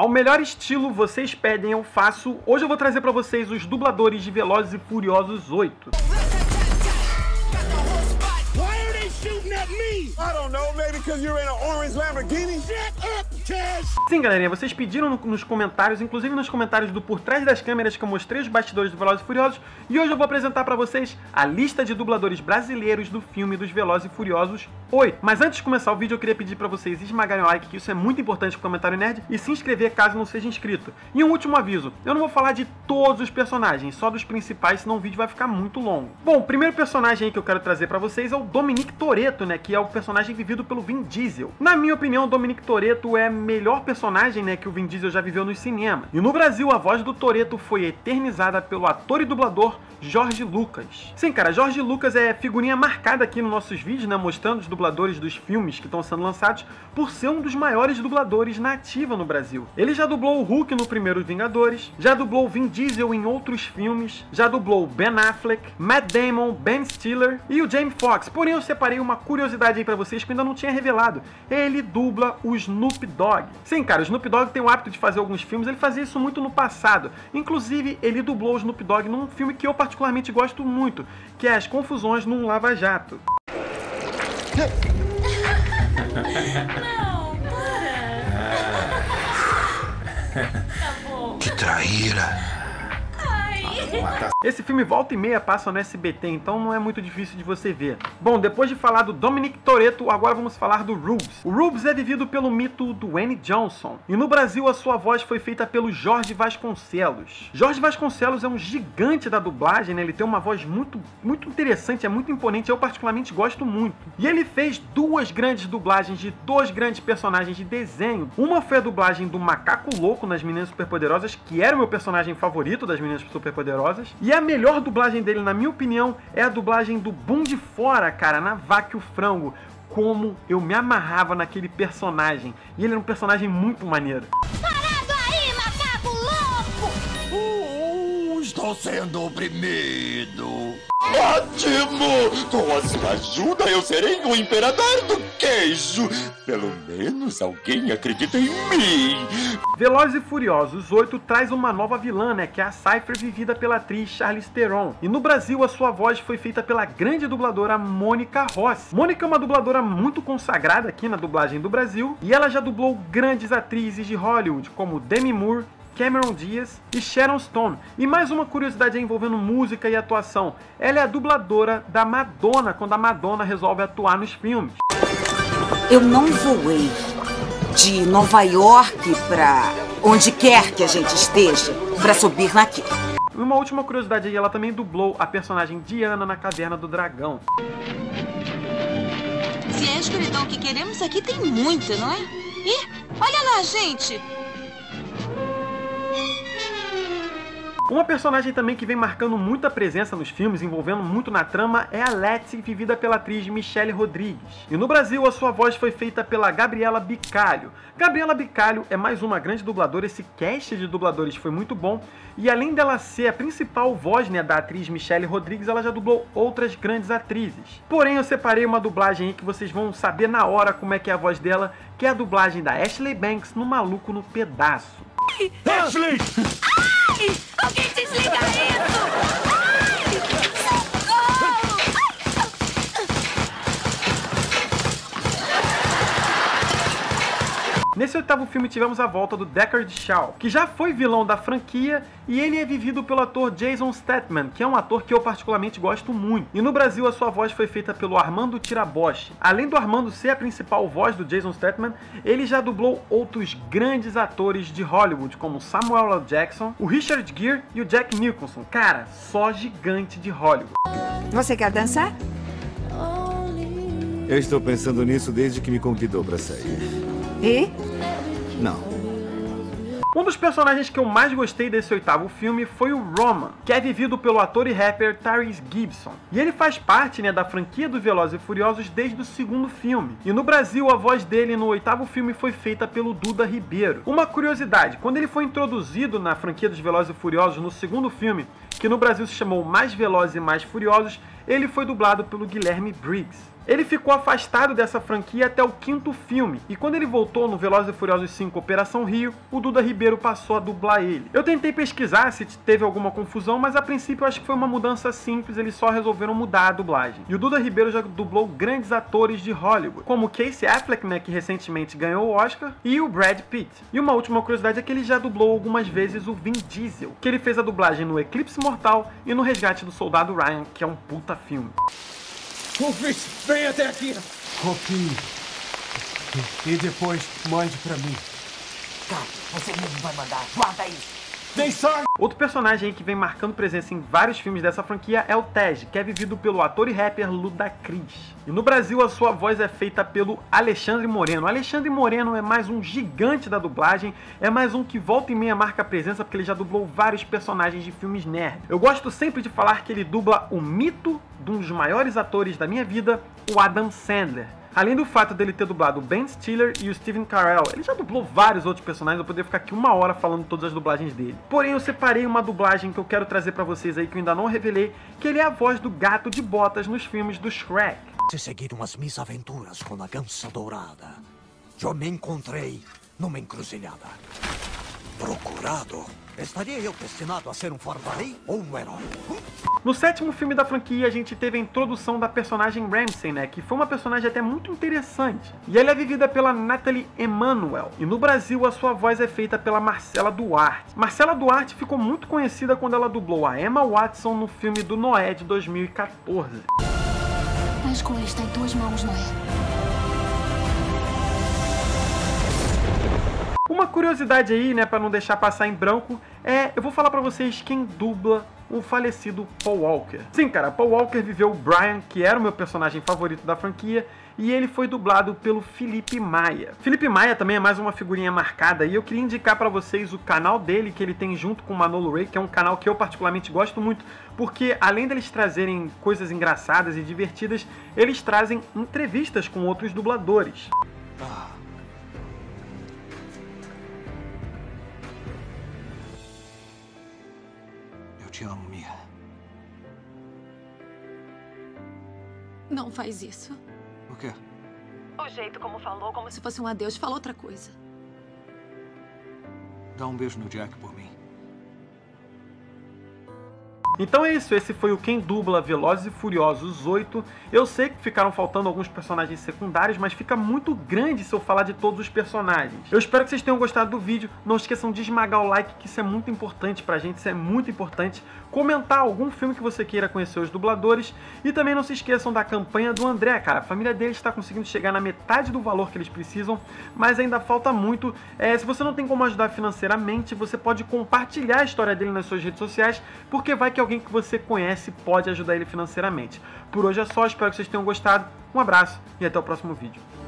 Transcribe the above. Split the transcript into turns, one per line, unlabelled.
Ao melhor estilo vocês pedem, eu faço. Hoje eu vou trazer pra vocês os dubladores de Velozes e Furiosos 8. Sim, galerinha, vocês pediram no- nos comentários, inclusive nos comentários do Por Trás das Câmeras, que eu mostrei os bastidores do Velozes e Furiosos, e hoje eu vou apresentar pra vocês a lista de dubladores brasileiros do filme dos Velozes e Furiosos 8. Mas antes de começar o vídeo, eu queria pedir pra vocês esmagarem o like, que isso é muito importante pro comentário nerd, e se inscrever caso não seja inscrito. E um último aviso, eu não vou falar de todos os personagens, só dos principais, senão o vídeo vai ficar muito longo. Bom, o primeiro personagem que eu quero trazer pra vocês é o Dominic Toretto, né, que é o personagem vivido pelo Vin Diesel. Na minha opinião, o Dominic Toretto é melhor personagem, né, que o Vin Diesel já viveu nos cinemas. E no Brasil, a voz do Toretto foi eternizada pelo ator e dublador Jorge Lucas. Sim, cara, Jorge Lucas é figurinha marcada aqui nos nossos vídeos, né, mostrando os dubladores dos filmes que estão sendo lançados, por ser um dos maiores dubladores na ativa no Brasil. Ele já dublou o Hulk no primeiro Vingadores, já dublou Vin Diesel em outros filmes, já dublou Ben Affleck, Matt Damon, Ben Stiller e o Jamie Foxx. Porém, eu separei uma curiosidade aí pra vocês que eu ainda não tinha revelado. Ele dubla o Snoop Dogg. Sim, cara, o Snoop Dogg tem o hábito de fazer alguns filmes, ele fazia isso muito no passado. Inclusive, ele dublou o Snoop Dogg num filme que eu particularmente gosto muito, que é As Confusões num Lava Jato.
Não, para. Tá bom.
Que traíra.
Esse filme volta e meia passa no SBT, então não é muito difícil de você ver. Bom, depois de falar do Dominic Toretto, agora vamos falar do Rubes. O Rubes é vivido pelo mito Dwayne Johnson, e no Brasil a sua voz foi feita pelo Jorge Vasconcelos. Jorge Vasconcelos é um gigante da dublagem, né? ele tem uma voz muito, muito interessante, é muito imponente, eu particularmente gosto muito. E ele fez duas grandes dublagens de dois grandes personagens de desenho. Uma foi a dublagem do Macaco Louco nas Meninas Superpoderosas, que era o meu personagem favorito das Meninas Superpoderosas, e a melhor dublagem dele, na minha opinião, é a dublagem do Boom de Fora, cara, na Vaca e o Frango. Como eu me amarrava naquele personagem. E ele era um personagem muito maneiro.
Estou sendo oprimido. Ótimo! Com a sua ajuda eu serei o imperador do queijo. Pelo menos alguém acredita em mim.
Velozes e Furiosos 8 traz uma nova vilã, né, que é a Cypher vivida pela atriz Charlize Theron. E no Brasil a sua voz foi feita pela grande dubladora Mônica Rossi. Mônica é uma dubladora muito consagrada aqui na dublagem do Brasil, e ela já dublou grandes atrizes de Hollywood, como Demi Moore, Cameron Diaz e Sharon Stone. E mais uma curiosidade envolvendo música e atuação. Ela é a dubladora da Madonna quando a Madonna resolve atuar nos filmes.
Eu não voei de Nova York pra onde quer que a gente esteja pra subir naquilo.
E uma última curiosidade aí, ela também dublou a personagem Diana na Caverna do Dragão.
Se é a escuridão que queremos aqui, tem muita, não é? Ih, olha lá, gente!
Uma personagem também que vem marcando muita presença nos filmes, envolvendo muito na trama, é a Letty, vivida pela atriz Michelle Rodrigues. E no Brasil, a sua voz foi feita pela Gabriela Bicalho. Gabriela Bicalho é mais uma grande dubladora, esse cast de dubladores foi muito bom, e além dela ser a principal voz né, da atriz Michelle Rodrigues, ela já dublou outras grandes atrizes. Porém, eu separei uma dublagem aí que vocês vão saber na hora como é que é a voz dela, que é a dublagem da Ashley Banks no Maluco no Pedaço.
Ashley!
Alguém desliga isso!
Nesse oitavo filme tivemos a volta do Deckard Shaw, que já foi vilão da franquia e ele é vivido pelo ator Jason Statham, que é um ator que eu particularmente gosto muito. E no Brasil a sua voz foi feita pelo Armando Tiraboshi. Além do Armando ser a principal voz do Jason Statham, ele já dublou outros grandes atores de Hollywood, como Samuel L. Jackson, o Richard Gere e o Jack Nicholson. Cara, só gigante de Hollywood.
Você quer dançar?
Eu estou pensando nisso desde que me convidou para sair.
E?
Não.
Um dos personagens que eu mais gostei desse oitavo filme foi o Roman, que é vivido pelo ator e rapper Tyrese Gibson. E ele faz parte né, da franquia do Velozes e Furiosos desde o segundo filme. E no Brasil, a voz dele no oitavo filme foi feita pelo Duda Ribeiro. Uma curiosidade, quando ele foi introduzido na franquia dos Velozes e Furiosos no segundo filme, que no Brasil se chamou Mais Velozes e Mais Furiosos, ele foi dublado pelo Guilherme Briggs. Ele ficou afastado dessa franquia até o quinto filme, e quando ele voltou no Velozes e Furiosos 5 Operação Rio, o Duda Ribeiro passou a dublar ele. Eu tentei pesquisar se teve alguma confusão, mas a princípio eu acho que foi uma mudança simples, eles só resolveram mudar a dublagem. E o Duda Ribeiro já dublou grandes atores de Hollywood, como Casey Affleck, né, que recentemente ganhou o Oscar, e o Brad Pitt. E uma última curiosidade é que ele já dublou algumas vezes o Vin Diesel, que ele fez a dublagem no Eclipse Mortal e no Resgate do Soldado Ryan, que é um puta filme.
Rufus, vem até aqui.
Copie. E depois mande pra mim.
Tá, você mesmo vai mandar. Guarda isso.
Outro personagem que vem marcando presença em vários filmes dessa franquia é o Tej, que é vivido pelo ator e rapper Ludacris. E no Brasil a sua voz é feita pelo Alexandre Moreno. Alexandre Moreno é mais um gigante da dublagem, é mais um que volta e meia marca presença porque ele já dublou vários personagens de filmes nerd. Eu gosto sempre de falar que ele dubla o mito de um dos maiores atores da minha vida, o Adam Sandler. Além do fato dele ter dublado Ben Stiller e o Steven Carell, ele já dublou vários outros personagens, eu poderia ficar aqui uma hora falando todas as dublagens dele. Porém, eu separei uma dublagem que eu quero trazer pra vocês aí que eu ainda não revelei, que ele é a voz do gato de botas nos filmes do Shrek.
Se seguiram as minhas aventuras com a gança dourada, eu me encontrei numa encruzilhada. Procurado, estaria eu destinado a ser um forvali ou um herói?
No sétimo filme da franquia, a gente teve a introdução da personagem Ramsey, né? Que foi uma personagem até muito interessante. E ela é vivida pela Natalie Emanuel. E no Brasil, a sua voz é feita pela Marcela Duarte. Marcela Duarte ficou muito conhecida quando ela dublou a Emma Watson no filme do Noé de 2014.
A escolha está em tuas mãos, Noé.
Uma curiosidade aí, né, para não deixar passar em branco, é eu vou falar para vocês quem dubla o falecido Paul Walker. Sim, cara, Paul Walker viveu o Brian, que era o meu personagem favorito da franquia, e ele foi dublado pelo Felipe Maia. Felipe Maia também é mais uma figurinha marcada e eu queria indicar para vocês o canal dele que ele tem junto com o Manolo Ray, que é um canal que eu particularmente gosto muito, porque além deles trazerem coisas engraçadas e divertidas, eles trazem entrevistas com outros dubladores.
Não faz isso.
O quê?
O jeito como falou, como se fosse um adeus, fala outra coisa.
Dá um beijo no Jack por mim.
Então é isso, esse foi o Quem Dubla Velozes e Furiosos 8. Eu sei que ficaram faltando alguns personagens secundários, mas fica muito grande se eu falar de todos os personagens. Eu espero que vocês tenham gostado do vídeo. Não esqueçam de esmagar o like, que isso é muito importante pra gente, isso é muito importante. Comentar algum filme que você queira conhecer os dubladores. E também não se esqueçam da campanha do André, cara. A família dele está conseguindo chegar na metade do valor que eles precisam, mas ainda falta muito. É, se você não tem como ajudar financeiramente, você pode compartilhar a história dele nas suas redes sociais, porque vai que alguém que você conhece pode ajudar ele financeiramente. Por hoje é só, espero que vocês tenham gostado. Um abraço e até o próximo vídeo.